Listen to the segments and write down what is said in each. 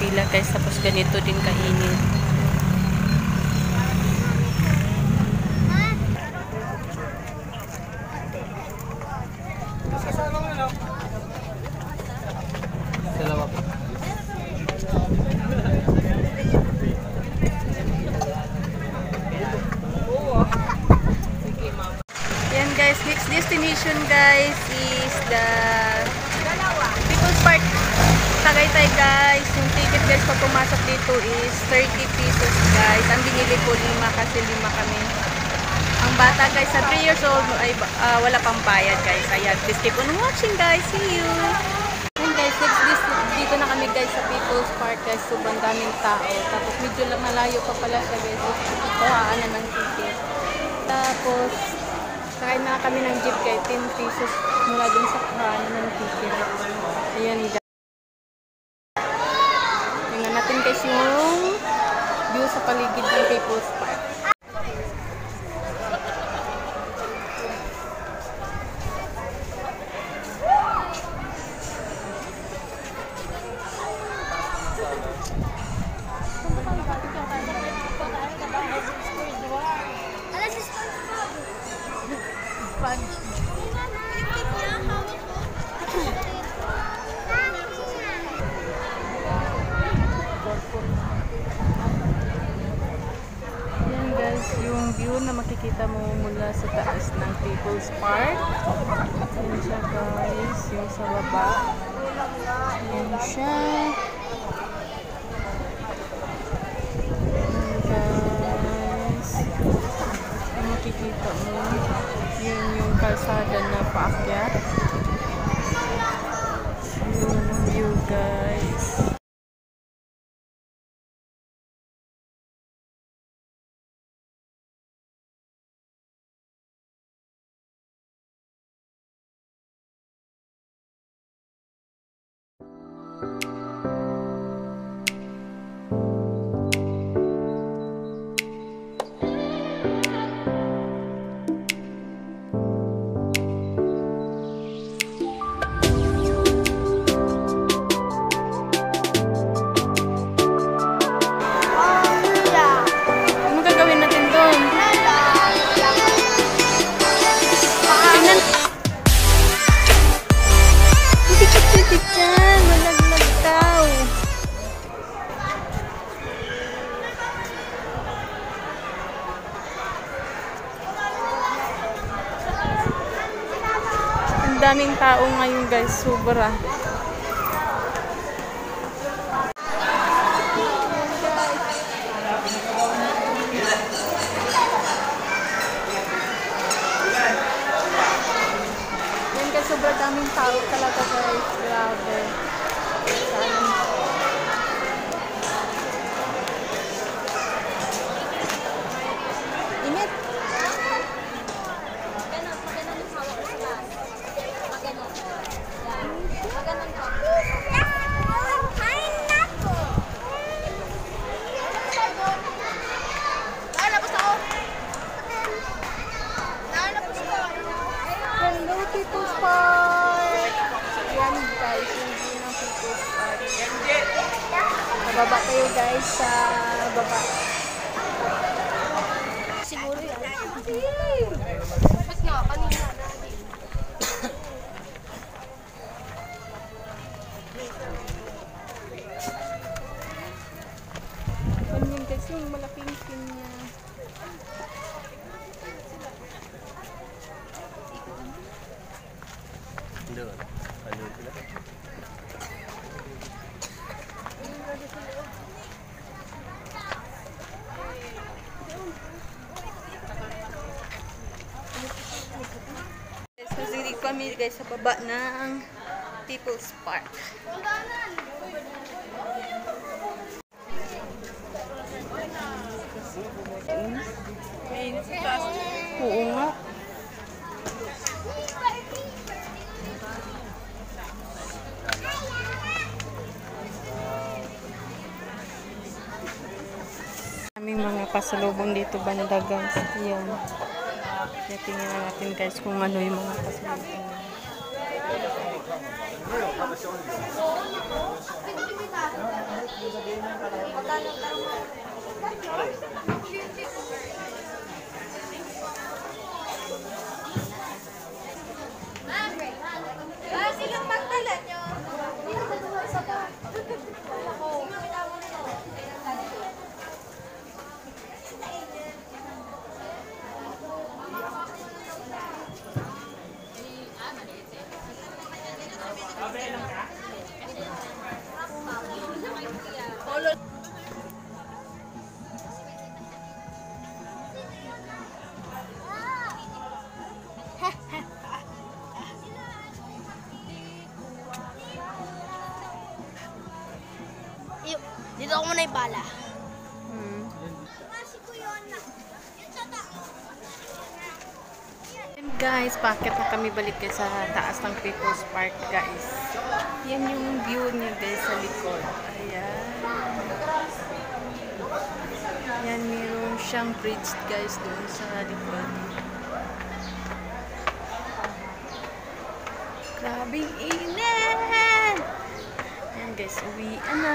pila guys. Tapos ganito din kainit. Yan guys, next destination guys is the People's Park Tagaytay guys. Guys pag pumasok dito is 30 pesos guys. Ang binili ko lima kasi lima kami. Ang bata guys sa 3 years old ay ah, wala pang bayad guys. Ayan, please keep on watching guys. See you! Yan guys, next this, dito na kami guys sa People's Park guys. Sobrang daming tao. Tapos medyo lang malayo pa pala siya guys. Kuhaan na ng ticket. Tapos, sakay na kami ng jeep kay 10 pesos mula dun sa kuhaan ng ticket. Ayan guys. Tingnan natin guys yung view sa paligid ng People's Park. Yan guys, yung view na makikita mo mula sa taas ng People's Park. Yan siya guys, yung sa baba. Yan siya. Yan guys. Yung makikita mo, yun yung kalsada na paakyat. Yun view guys. Daming tao ngayon guys. Sobra. Yan guys, sobrang daming tao talaga guys. Grabe. Saan? Init. Hello, People's Park! Yan guys, yung view ng People's Park. Bababa tayo guys sa baba. Siguro yan. Mas nga, kanina. Ganyan guys, yung malaking pin niya. Doon. Ano sila? Guys, nasirig kami guys sa baba ng People's Park. Oo nga. Aming mga pasalubong dito banda guys. Yan. Kaya tingnan natin guys kung ano yung mga kasunod. Pagkano Dito ako muna ipala. Hmm. And guys, bakit na kami balik sa taas ng People's Park guys? Yan yung view niya guys sa likod. Ayan. Yan, meron siyang bridge guys doon sa likod. Grabing init! Ayan guys, uwi na.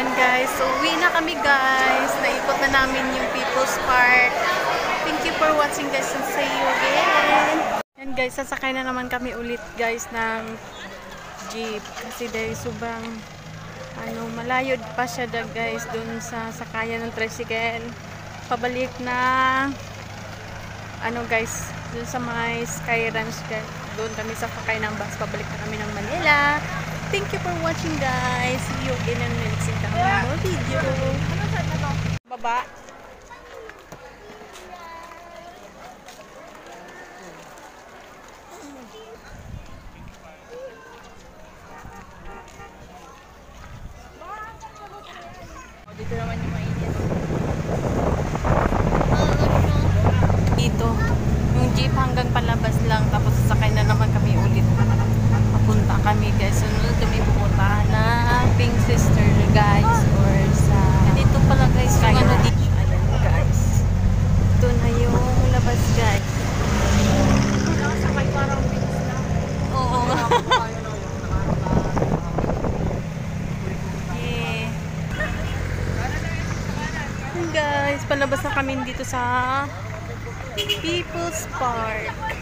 Yan guys, so uwi na kami guys. Naikot na namin yung People's Park. Thank you for watching guys and see you again. Yan guys, sasakay na naman kami ulit guys ng jeep. Kasi dahil sobrang ano, malayo pa siya da guys dun sa sakayan ng tricycle. Pabalik na ano guys, dun sa may Sky Ranch guys. Doon kami sa sakay ng bus. Pabalik na kami ng Manila. Thank you for watching guys. See you again in next video. Baba. Dito naman yung mainit. Dito. Yung jeep hanggang palabas lang. Tapos sasakay na naman kami ulit. Papunta kami guys. Sunod kami pupunta na Pink Sister guys. Or sa... Dito pala guys. Yung ano dito. Ayan guys. Ito na yung labas guys. Oo nga. Yeah. Yun guys, palabas na kami dito sa People's Park.